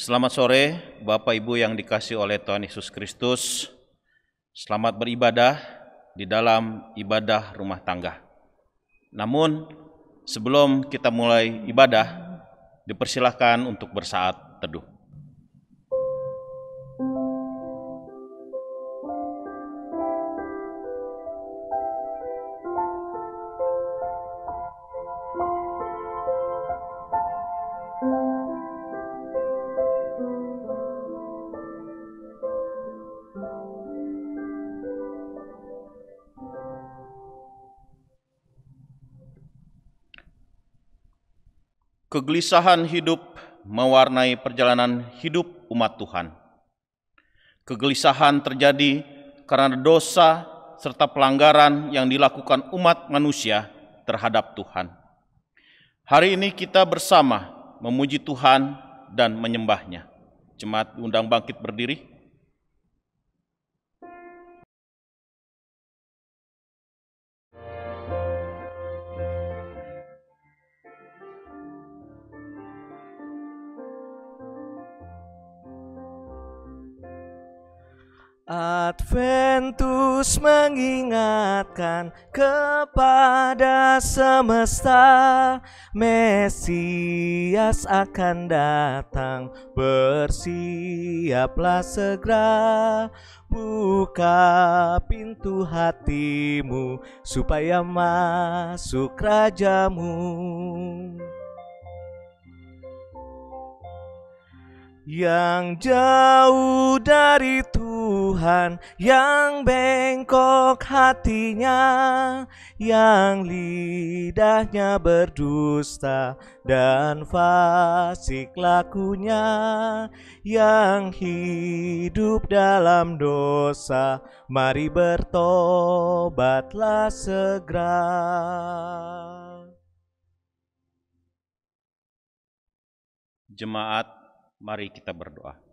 Selamat sore, Bapak Ibu yang dikasih oleh Tuhan Yesus Kristus. Selamat beribadah di dalam ibadah rumah tangga. Namun, sebelum kita mulai ibadah, dipersilahkan untuk bersaat teduh. Kegelisahan hidup mewarnai perjalanan hidup umat Tuhan. Kegelisahan terjadi karena dosa serta pelanggaran yang dilakukan umat manusia terhadap Tuhan. Hari ini kita bersama memuji Tuhan dan menyembahnya. Jemaat undang bangkit berdiri. Adventus mengingatkan kepada semesta Mesias akan datang. Bersiaplah segera Buka pintu hatimu Supaya masuk rajamu. Yang jauh dari Tuhan, yang bengkok hatinya, yang lidahnya berdusta dan fasik lakunya, yang hidup dalam dosa, mari bertobatlah segera. Jemaat Mari kita berdoa.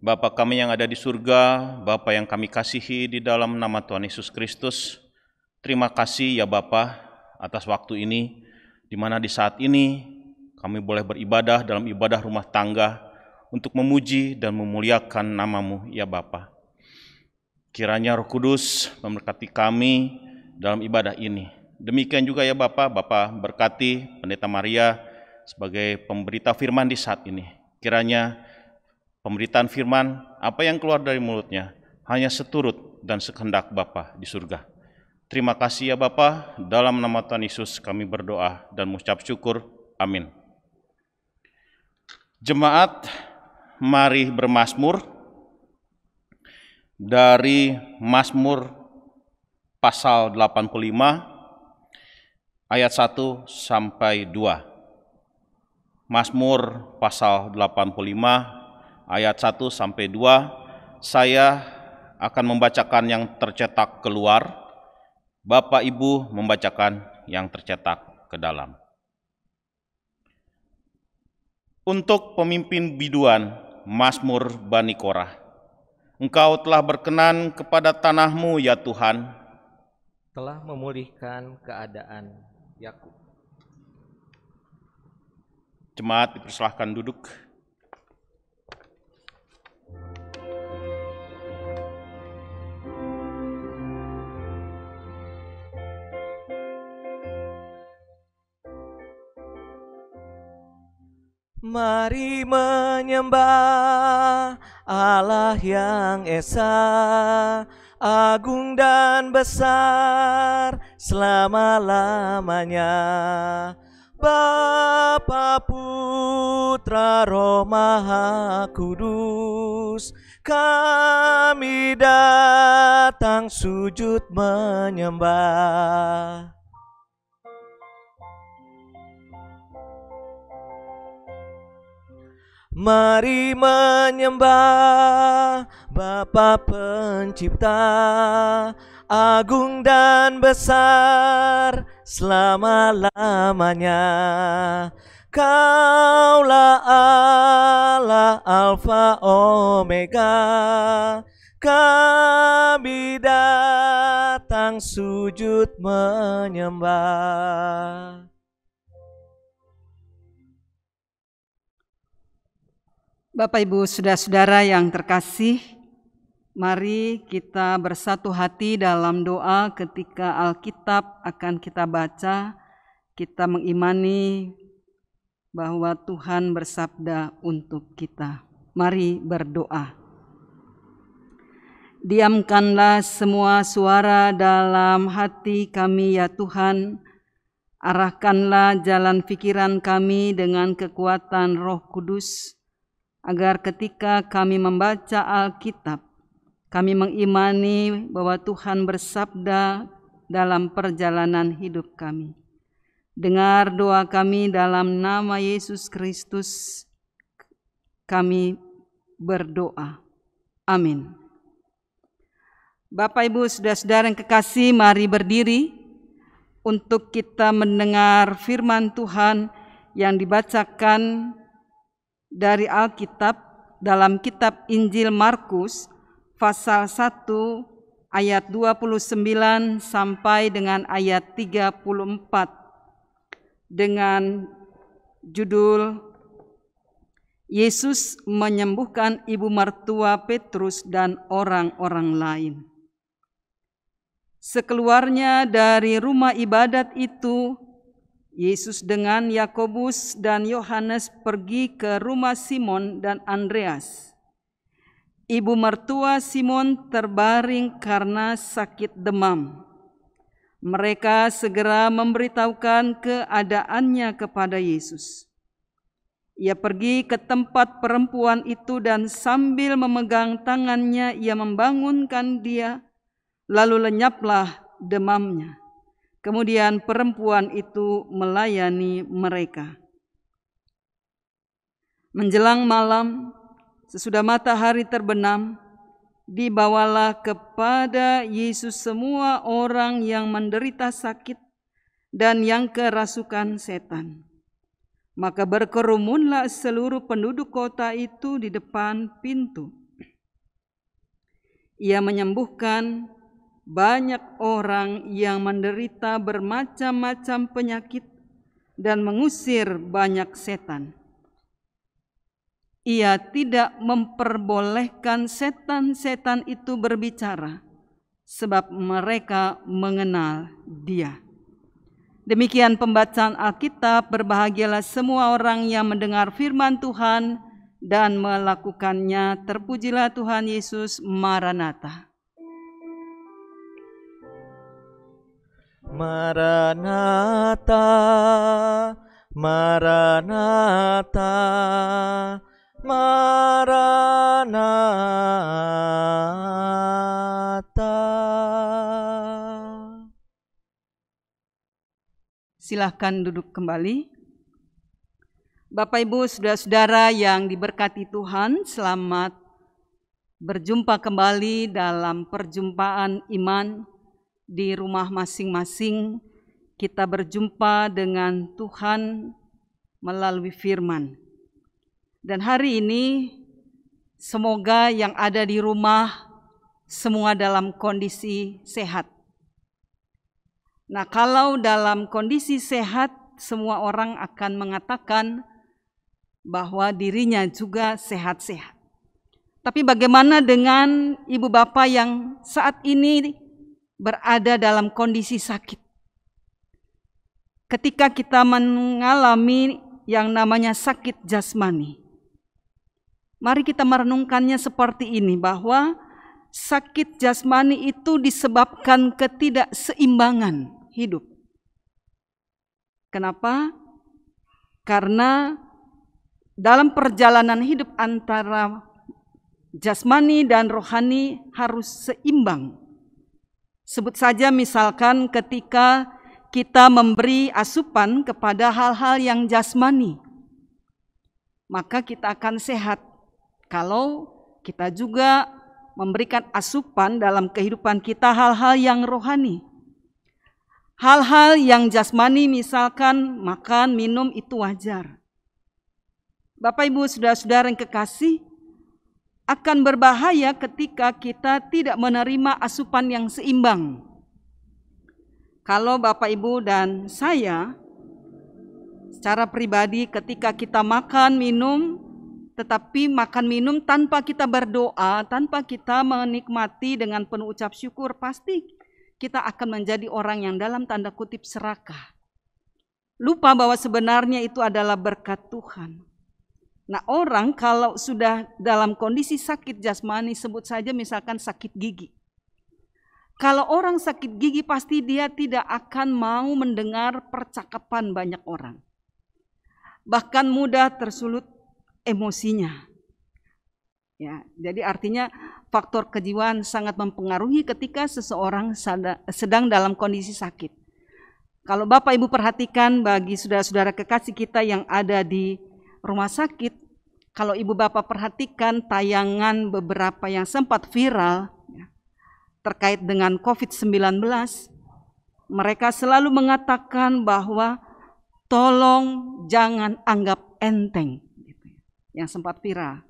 Bapa kami yang ada di surga, Bapa yang kami kasihi di dalam nama Tuhan Yesus Kristus, terima kasih ya Bapa atas waktu ini, di mana di saat ini kami boleh beribadah dalam ibadah rumah tangga untuk memuji dan memuliakan namamu ya Bapa. Kiranya Roh Kudus memberkati kami dalam ibadah ini. Demikian juga ya Bapa, Bapa berkati Pendeta Maria, sebagai pemberita firman di saat ini. Kiranya pemberitaan firman, apa yang keluar dari mulutnya, hanya seturut dan sekehendak Bapa di surga. Terima kasih ya Bapa, dalam nama Tuhan Yesus kami berdoa dan mengucap syukur. Amin. Jemaat, mari bermasmur dari Mazmur pasal 85 ayat 1 sampai 2. Mazmur pasal 85 ayat 1 sampai 2 saya akan membacakan yang tercetak keluar. Bapak Ibu membacakan yang tercetak ke dalam. Untuk pemimpin biduan Mazmur Bani Korah Engkau telah berkenan kepada tanahmu ya Tuhan. Telah memulihkan keadaan Yakub. Jemaat dipersilahkan duduk. Mari menyembah Allah yang esa, agung dan besar selama-lamanya. Bapa Putra Roh Maha Kudus, kami datang sujud menyembah. Mari menyembah Bapa Pencipta, agung dan besar selama-lamanya. Kaulah Allah Alfa Omega, kami datang sujud menyembah. Bapak Ibu Saudara-saudara yang terkasih, mari kita bersatu hati dalam doa ketika Alkitab akan kita baca, kita mengimani bahwa Tuhan bersabda untuk kita. Mari berdoa. Diamkanlah semua suara dalam hati kami ya Tuhan. Arahkanlah jalan pikiran kami dengan kekuatan Roh Kudus, agar ketika kami membaca Alkitab, kami mengimani bahwa Tuhan bersabda dalam perjalanan hidup kami. Dengar doa kami dalam nama Yesus Kristus. Kami berdoa. Amin. Bapak Ibu Saudara-saudara yang kekasih, mari berdiri untuk kita mendengar firman Tuhan yang dibacakan dari Alkitab dalam kitab Injil Markus pasal 1 ayat 29 sampai dengan ayat 34 dengan judul Yesus menyembuhkan ibu mertua Petrus dan orang-orang lain. Sekeluarnya dari rumah ibadat itu, Yesus dengan Yakobus dan Yohanes pergi ke rumah Simon dan Andreas. Ibu mertua Simon terbaring karena sakit demam. Mereka segera memberitahukan keadaannya kepada Yesus. Ia pergi ke tempat perempuan itu dan sambil memegang tangannya ia membangunkan dia lalu lenyaplah demamnya. Kemudian perempuan itu melayani mereka. Menjelang malam, sesudah matahari terbenam, dibawalah kepada Yesus semua orang yang menderita sakit dan yang kerasukan setan. Maka berkerumunlah seluruh penduduk kota itu di depan pintu. Ia menyembuhkan banyak orang yang menderita bermacam-macam penyakit dan mengusir banyak setan. Ia tidak memperbolehkan setan-setan itu berbicara, sebab mereka mengenal Dia. Demikian pembacaan Alkitab. Berbahagialah semua orang yang mendengar firman Tuhan dan melakukannya. Terpujilah Tuhan Yesus, Maranatha. Maranatha, Maranatha, Maranatha. Silahkan duduk kembali. Bapak Ibu Saudara-saudara yang diberkati Tuhan, selamat berjumpa kembali dalam perjumpaan iman di rumah masing-masing kita berjumpa dengan Tuhan melalui firman. Dan hari ini semoga yang ada di rumah semua dalam kondisi sehat. Nah, kalau dalam kondisi sehat semua orang akan mengatakan bahwa dirinya juga sehat-sehat. Tapi bagaimana dengan ibu bapak yang saat ini berada dalam kondisi sakit. Ketika kita mengalami yang namanya sakit jasmani. Mari kita merenungkannya seperti ini bahwa sakit jasmani itu disebabkan ketidakseimbangan hidup. Kenapa? Karena dalam perjalanan hidup antara jasmani dan rohani harus seimbang. Sebut saja misalkan ketika kita memberi asupan kepada hal-hal yang jasmani, maka kita akan sehat. Kalau kita juga memberikan asupan dalam kehidupan kita hal-hal yang rohani. Hal-hal yang jasmani misalkan makan, minum itu wajar. Bapak Ibu Saudara-saudara yang kekasih, akan berbahaya ketika kita tidak menerima asupan yang seimbang. Kalau Bapak Ibu dan saya secara pribadi ketika kita makan, minum tetapi makan minum tanpa kita berdoa, tanpa kita menikmati dengan penuh ucap syukur, pasti kita akan menjadi orang yang dalam tanda kutip serakah. Lupa bahwa sebenarnya itu adalah berkat Tuhan. Nah, orang kalau sudah dalam kondisi sakit jasmani, sebut saja misalkan sakit gigi. Kalau orang sakit gigi, pasti dia tidak akan mau mendengar percakapan banyak orang, bahkan mudah tersulut emosinya. Ya, jadi artinya faktor kejiwaan sangat mempengaruhi ketika seseorang sedang dalam kondisi sakit. Kalau Bapak Ibu perhatikan bagi saudara-saudara kekasih kita yang ada di rumah sakit, kalau Ibu Bapak perhatikan tayangan beberapa yang sempat viral ya, terkait dengan COVID-19, mereka selalu mengatakan bahwa tolong jangan anggap enteng, gitu ya, yang sempat viral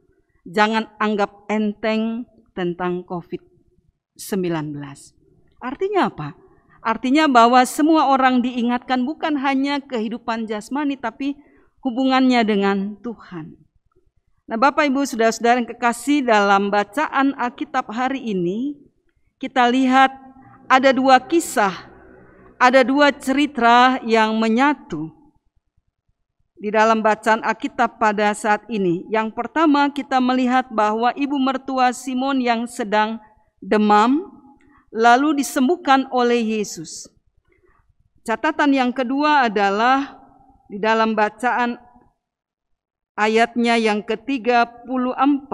jangan anggap enteng tentang COVID-19. Artinya apa? Artinya bahwa semua orang diingatkan bukan hanya kehidupan jasmani tapi hubungannya dengan Tuhan. Nah, Bapak Ibu Saudara-saudara yang kekasih dalam bacaan Alkitab hari ini kita lihat ada dua kisah, ada dua cerita yang menyatu di dalam bacaan Alkitab pada saat ini. Yang pertama kita melihat bahwa ibu mertua Simon yang sedang demam lalu disembuhkan oleh Yesus. Catatan yang kedua adalah di dalam bacaan ayatnya yang ke-34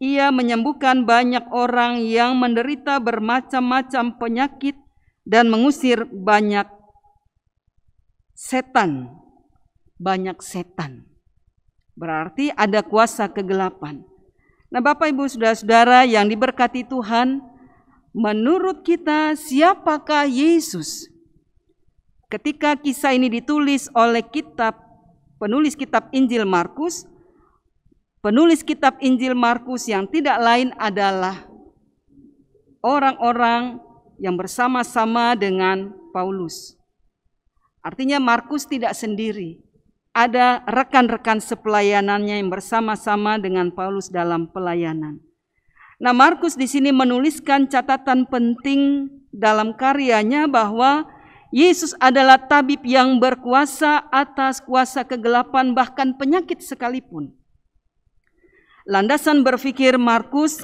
ia menyembuhkan banyak orang yang menderita bermacam-macam penyakit dan mengusir banyak setan banyak setan. Berarti ada kuasa kegelapan. Nah, Bapak Ibu Saudara-saudara yang diberkati Tuhan, menurut kita siapakah Yesus? Ketika kisah ini ditulis oleh kitab penulis kitab Injil Markus, penulis kitab Injil Markus yang tidak lain adalah orang-orang yang bersama-sama dengan Paulus. Artinya Markus tidak sendiri ada rekan-rekan sepelayanannya yang bersama-sama dengan Paulus dalam pelayanan. Nah, Markus di sini menuliskan catatan penting dalam karyanya bahwa Yesus adalah tabib yang berkuasa atas kuasa kegelapan bahkan penyakit sekalipun. Landasan berpikir Markus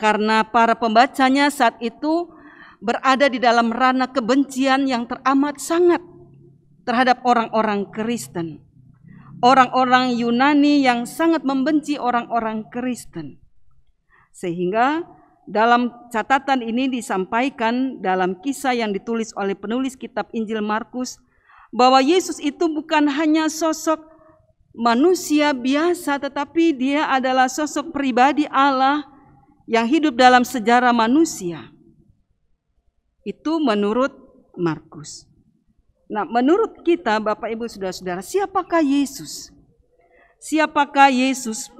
karena para pembacanya saat itu berada di dalam ranah kebencian yang teramat sangat terhadap orang-orang Kristen orang-orang Yunani yang sangat membenci orang-orang Kristen. Sehingga dalam catatan ini disampaikan dalam kisah yang ditulis oleh penulis kitab Injil Markus bahwa Yesus itu bukan hanya sosok manusia biasa tetapi dia adalah sosok pribadi Allah yang hidup dalam sejarah manusia. Itu menurut Markus. Nah, menurut kita Bapak Ibu Saudara-saudara, siapakah Yesus? Siapakah Yesus?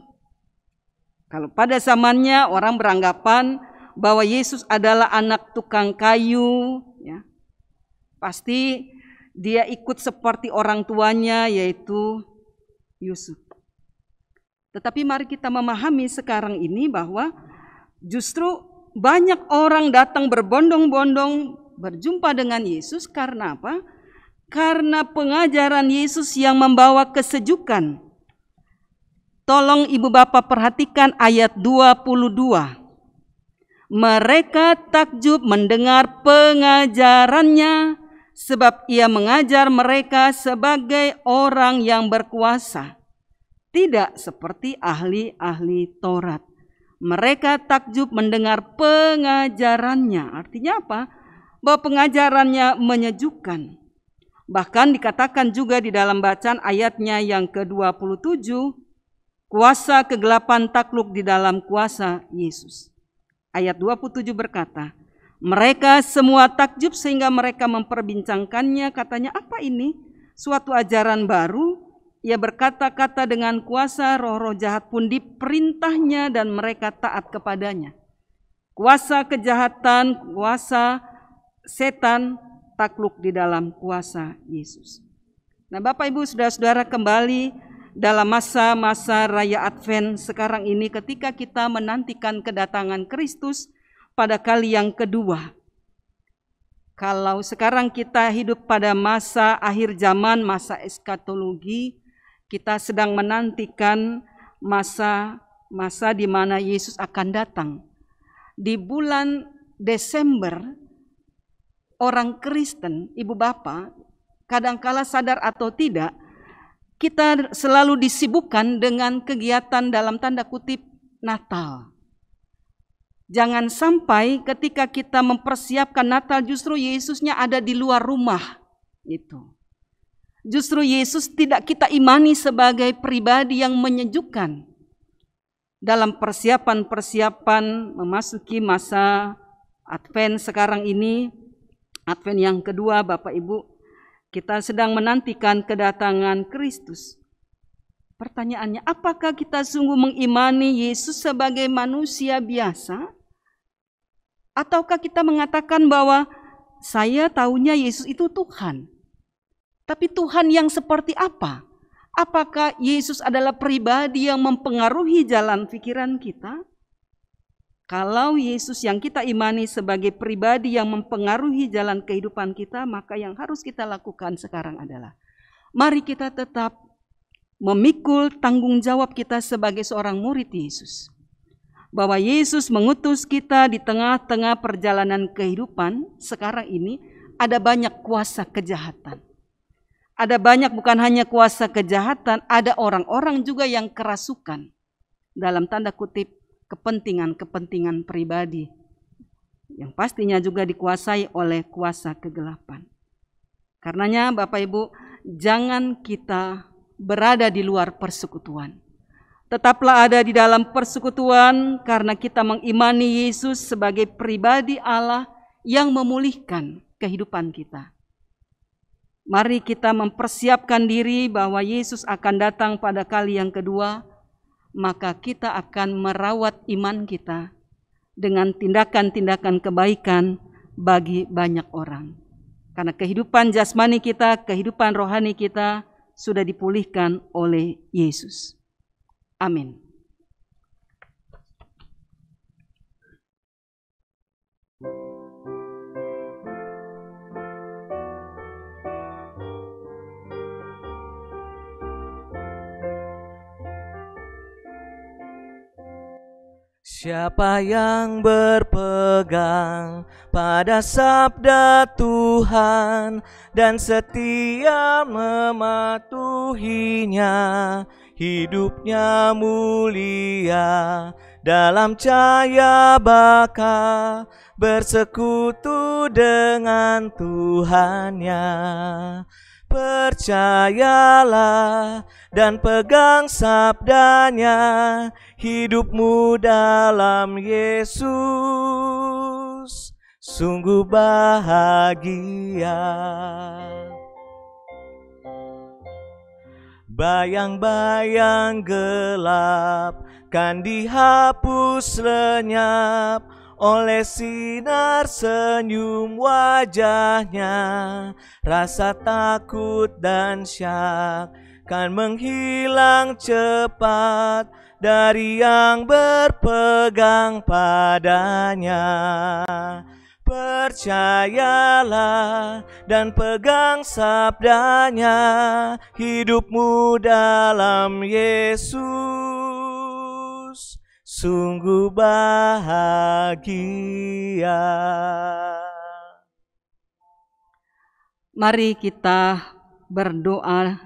Kalau pada zamannya orang beranggapan bahwa Yesus adalah anak tukang kayu, ya. Pasti dia ikut seperti orang tuanya yaitu Yusuf. Tetapi mari kita memahami sekarang ini bahwa justru banyak orang datang berbondong-bondong berjumpa dengan Yesus karena apa? karena pengajaran Yesus yang membawa kesejukan. Tolong ibu bapak perhatikan ayat 22. Mereka takjub mendengar pengajarannya sebab ia mengajar mereka sebagai orang yang berkuasa. Tidak seperti ahli-ahli Taurat. Mereka takjub mendengar pengajarannya. Artinya apa? Bahwa pengajarannya menyejukkan Bahkan dikatakan juga di dalam bacaan ayatnya yang ke-27, kuasa kegelapan takluk di dalam kuasa Yesus. Ayat 27 berkata, mereka semua takjub sehingga mereka memperbincangkannya, katanya apa ini? Suatu ajaran baru, ia berkata-kata dengan kuasa roh-roh jahat pun diperintahnya dan mereka taat kepadanya. Kuasa kejahatan, kuasa setan takluk di dalam kuasa Yesus. Nah, Bapak Ibu Saudara-saudara kembali dalam masa-masa raya Advent sekarang ini ketika kita menantikan kedatangan Kristus pada kali yang kedua. Kalau sekarang kita hidup pada masa akhir zaman, masa eskatologi, kita sedang menantikan masa masa di mana Yesus akan datang. Di bulan Desember, orang Kristen, ibu bapak, kadangkala sadar atau tidak, kita selalu disibukkan dengan kegiatan dalam tanda kutip Natal. Jangan sampai ketika kita mempersiapkan Natal justru Yesusnya ada di luar rumah. Itu. Justru Yesus tidak kita imani sebagai pribadi yang menyejukkan. Dalam persiapan-persiapan memasuki masa Advent sekarang ini, Advent yang kedua Bapak Ibu, kita sedang menantikan kedatangan Kristus. Pertanyaannya, apakah kita sungguh mengimani Yesus sebagai manusia biasa? Ataukah kita mengatakan bahwa saya tahunya Yesus itu Tuhan? Tapi Tuhan yang seperti apa? Apakah Yesus adalah pribadi yang mempengaruhi jalan pikiran kita? Kalau Yesus yang kita imani sebagai pribadi yang mempengaruhi jalan kehidupan kita, maka yang harus kita lakukan sekarang adalah mari kita tetap memikul tanggung jawab kita sebagai seorang murid Yesus. Bahwa Yesus mengutus kita di tengah-tengah perjalanan kehidupan sekarang ini ada banyak kuasa kejahatan. Ada banyak bukan hanya kuasa kejahatan, ada orang-orang juga yang kerasukan. Dalam tanda kutip kepentingan-kepentingan pribadi yang pastinya juga dikuasai oleh kuasa kegelapan. Karenanya Bapak Ibu, jangan kita berada di luar persekutuan. Tetaplah ada di dalam persekutuan karena kita mengimani Yesus sebagai pribadi Allah yang memulihkan kehidupan kita. Mari kita mempersiapkan diri bahwa Yesus akan datang pada kali yang kedua maka kita akan merawat iman kita dengan tindakan-tindakan kebaikan bagi banyak orang. Karena kehidupan jasmani kita, kehidupan rohani kita sudah dipulihkan oleh Yesus. Amin. Siapa yang berpegang pada sabda Tuhan dan setia mematuhinya, hidupnya mulia dalam cahaya baka bersekutu dengan Tuhannya. Percayalah dan pegang sabdanya hidupmu dalam Yesus sungguh bahagia. Bayang-bayang gelap kan dihapus lenyap oleh sinar senyum wajahnya Rasa takut dan syak kan menghilang cepat Dari yang berpegang padanya. Percayalah dan pegang sabdanya Hidupmu dalam Yesus sungguh bahagia. Mari kita berdoa.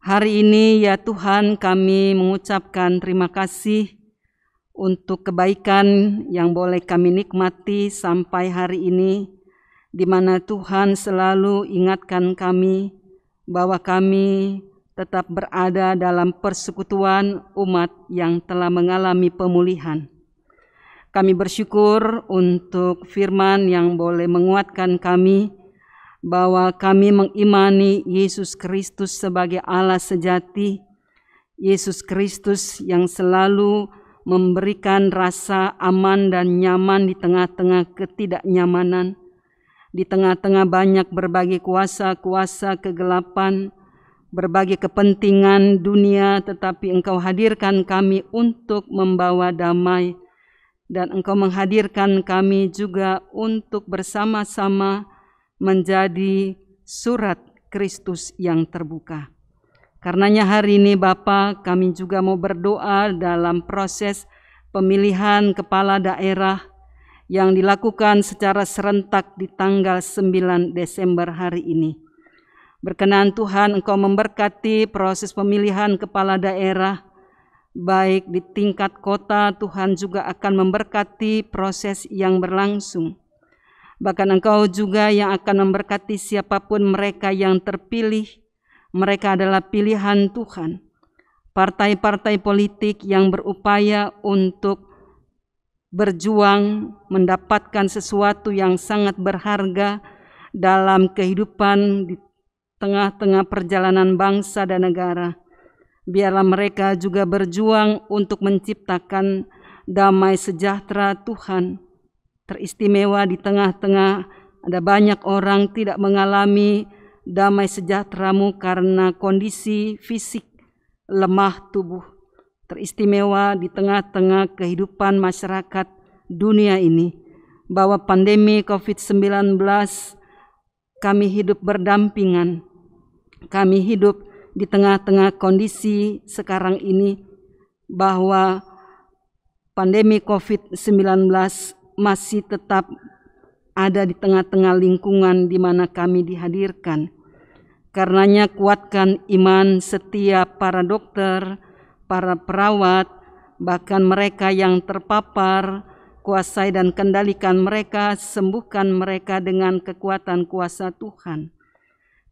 Hari ini ya Tuhan kami mengucapkan terima kasih untuk kebaikan yang boleh kami nikmati sampai hari ini di mana Tuhan selalu ingatkan kami bahwa kami tetap berada dalam persekutuan umat yang telah mengalami pemulihan. Kami bersyukur untuk firman yang boleh menguatkan kami bahwa kami mengimani Yesus Kristus sebagai Allah sejati, Yesus Kristus yang selalu memberikan rasa aman dan nyaman di tengah-tengah ketidaknyamanan, di tengah-tengah banyak berbagai kuasa-kuasa kegelapan, berbagai kepentingan dunia, tetapi Engkau hadirkan kami untuk membawa damai, dan Engkau menghadirkan kami juga untuk bersama-sama menjadi surat Kristus yang terbuka. Karenanya hari ini Bapa, kami juga mau berdoa dalam proses pemilihan kepala daerah yang dilakukan secara serentak di tanggal 9 Desember hari ini. Berkenan Tuhan Engkau memberkati proses pemilihan kepala daerah, baik di tingkat kota Tuhan juga akan memberkati proses yang berlangsung. Bahkan Engkau juga yang akan memberkati siapa pun mereka yang terpilih, mereka adalah pilihan Tuhan. Partai-partai politik yang berupaya untuk berjuang mendapatkan sesuatu yang sangat berharga dalam kehidupan di tengah-tengah perjalanan bangsa dan negara. Biarlah mereka juga berjuang untuk menciptakan damai sejahtera Tuhan. Teristimewa di tengah-tengah ada banyak orang tidak mengalami damai sejahteramu karena kondisi fisik lemah tubuh. Teristimewa di tengah-tengah kehidupan masyarakat dunia ini bahwa pandemi COVID-19 kami hidup berdampingan kami hidup di tengah-tengah kondisi sekarang ini bahwa pandemi COVID-19 masih tetap ada di tengah-tengah lingkungan di mana kami dihadirkan. Karenanya kuatkan iman setiap para dokter, para perawat, bahkan mereka yang terpapar, kuasai dan kendalikan mereka, sembuhkan mereka dengan kekuatan kuasa Tuhan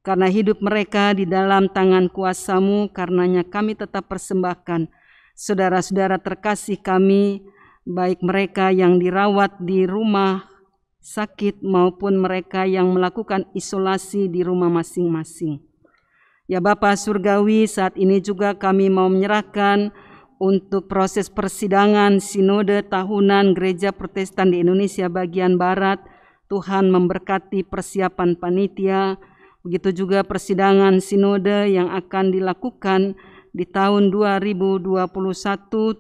karena hidup mereka di dalam tangan kuasamu, karenanya kami tetap persembahkan saudara-saudara terkasih kami, baik mereka yang dirawat di rumah sakit maupun mereka yang melakukan isolasi di rumah masing-masing. Ya Bapa Surgawi, saat ini juga kami mau menyerahkan untuk proses persidangan sinode tahunan Gereja Protestan di Indonesia bagian Barat. Tuhan memberkati persiapan panitia, Begitu juga persidangan sinode yang akan dilakukan di tahun 2021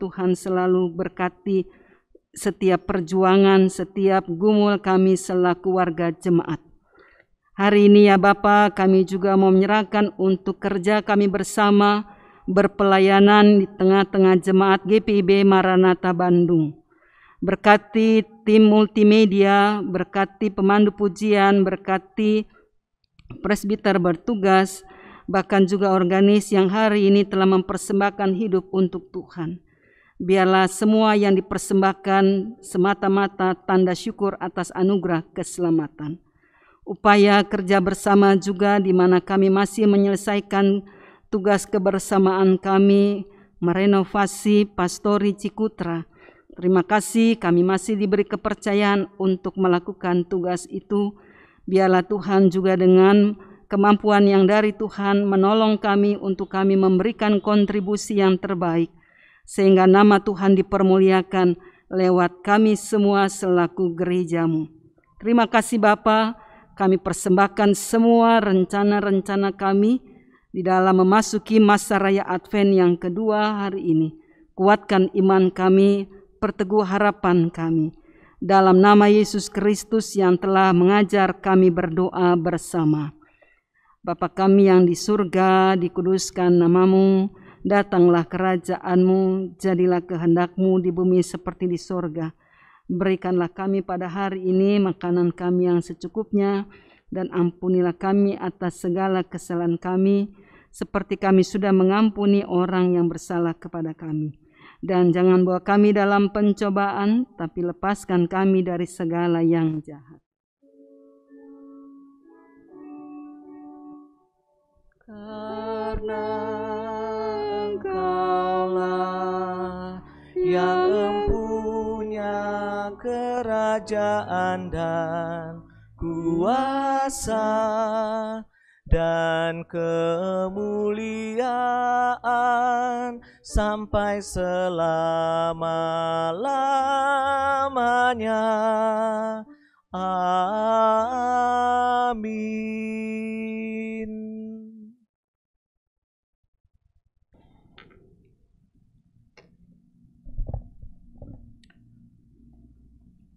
Tuhan selalu berkati setiap perjuangan, setiap gumul kami selaku warga jemaat. Hari ini ya Bapa, kami juga mau menyerahkan untuk kerja kami bersama berpelayanan di tengah-tengah jemaat GPIB Maranatha Bandung. Berkati tim multimedia, berkati pemandu pujian, berkati presbiter bertugas, bahkan juga organis yang hari ini telah mempersembahkan hidup untuk Tuhan. Biarlah semua yang dipersembahkan semata-mata tanda syukur atas anugerah keselamatan. Upaya kerja bersama juga di mana kami masih menyelesaikan tugas kebersamaan kami merenovasi Pastori Cikutra. Terima kasih kami masih diberi kepercayaan untuk melakukan tugas itu Biarlah Tuhan juga dengan kemampuan yang dari Tuhan menolong kami untuk kami memberikan kontribusi yang terbaik, sehingga nama Tuhan dipermuliakan lewat kami semua selaku gerejamu. Terima kasih Bapa, kami persembahkan semua rencana-rencana kami di dalam memasuki masa raya Advent yang kedua hari ini. Kuatkan iman kami, perteguh harapan kami. Dalam nama Yesus Kristus yang telah mengajar kami berdoa bersama. Bapa kami yang di surga, dikuduskan namamu, datanglah kerajaanmu, jadilah kehendakmu di bumi seperti di surga. Berikanlah kami pada hari ini makanan kami yang secukupnya, dan ampunilah kami atas segala kesalahan kami, seperti kami sudah mengampuni orang yang bersalah kepada kami dan jangan bawa kami dalam pencobaan, tapi lepaskan kami dari segala yang jahat. Karena Engkaulah yang empunya kerajaan dan kuasa dan kemuliaan sampai selama-lamanya. Amin.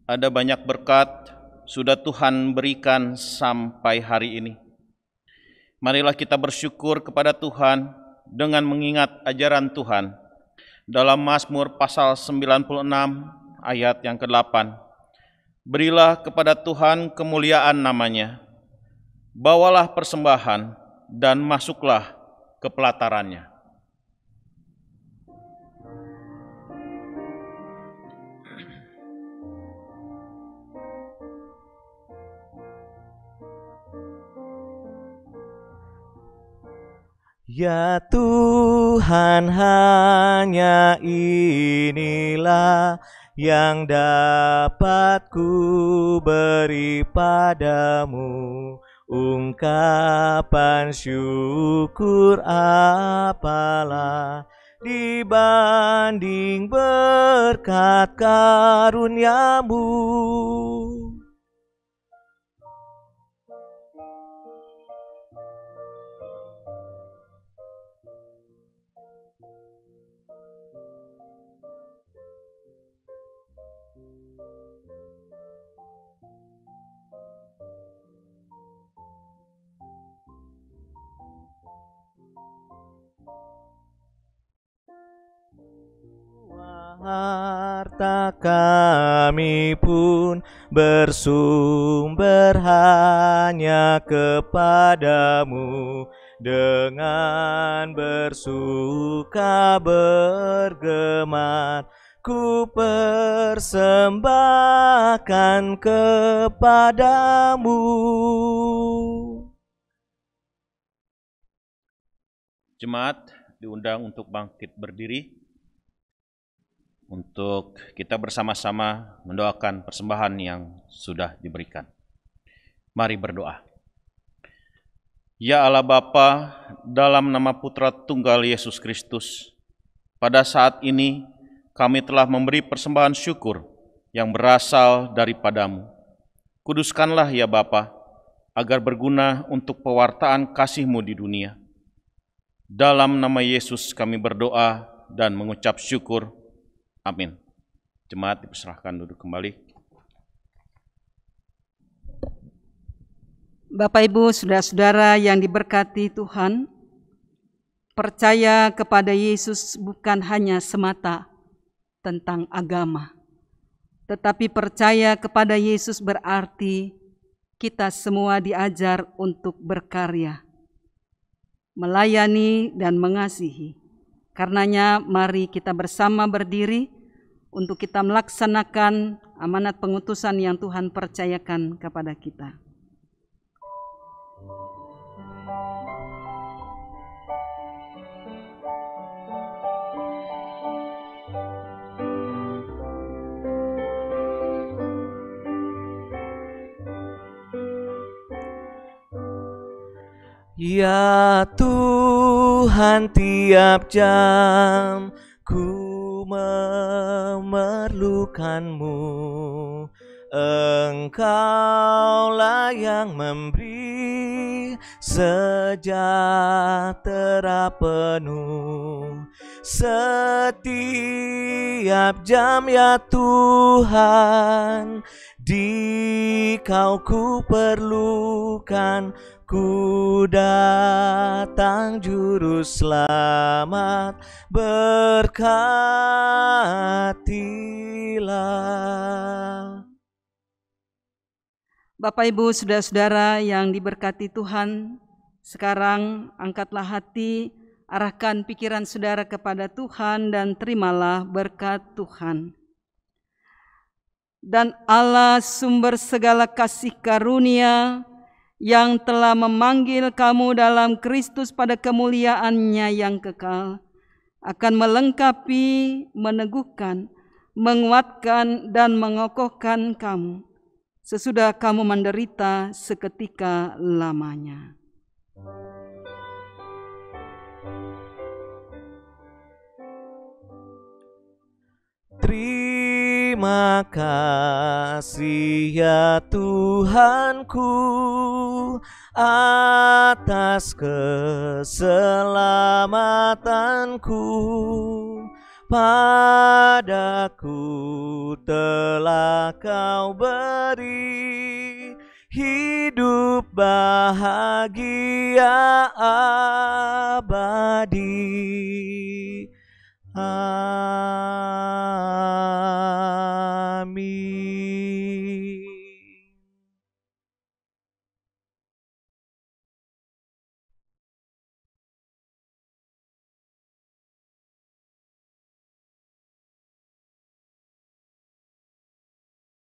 Ada banyak berkat sudah Tuhan berikan sampai hari ini Marilah kita bersyukur kepada Tuhan dengan mengingat ajaran Tuhan dalam Mazmur pasal 96 ayat yang ke-8. Berilah kepada Tuhan kemuliaan namanya, bawalah persembahan dan masuklah ke pelatarannya. Ya Tuhan hanya inilah yang dapat ku beri padamu. Ungkapan syukur apalah dibanding berkat karuniamu Harta kami pun bersumber hanya kepadamu dengan bersuka bergemar ku persembahkan kepadamu. Jemaat diundang untuk bangkit berdiri untuk kita bersama-sama mendoakan persembahan yang sudah diberikan. Mari berdoa. Ya Allah Bapa, dalam nama Putra Tunggal Yesus Kristus, pada saat ini kami telah memberi persembahan syukur yang berasal daripadamu. Kuduskanlah ya Bapa, agar berguna untuk pewartaan kasih-Mu di dunia. Dalam nama Yesus kami berdoa dan mengucap syukur. Amin. Jemaat dipersilahkan duduk kembali. Bapak Ibu, saudara-saudara yang diberkati Tuhan, percaya kepada Yesus bukan hanya semata tentang agama, tetapi percaya kepada Yesus berarti kita semua diajar untuk berkarya, melayani, dan mengasihi. Karenanya, mari kita bersama berdiri untuk kita melaksanakan amanat pengutusan yang Tuhan percayakan kepada kita. Ya Tuhan tiap jam ku memerlukanmu. Engkaulah yang memberi sejahtera penuh. Setiap jam ya Tuhan di kau ku perlukan Ku datang juru selamat berkatilah. Bapak Ibu saudara-saudara yang diberkati Tuhan, sekarang angkatlah hati, arahkan pikiran saudara kepada Tuhan dan terimalah berkat Tuhan. Dan Allah sumber segala kasih karunia, yang telah memanggil kamu dalam Kristus pada kemuliaannya yang kekal, akan melengkapi, meneguhkan, menguatkan, dan mengokohkan kamu sesudah kamu menderita seketika lamanya. Terima kasih ya Tuhanku atas keselamatanku padaku telah kau beri hidup bahagia abadi. Amen.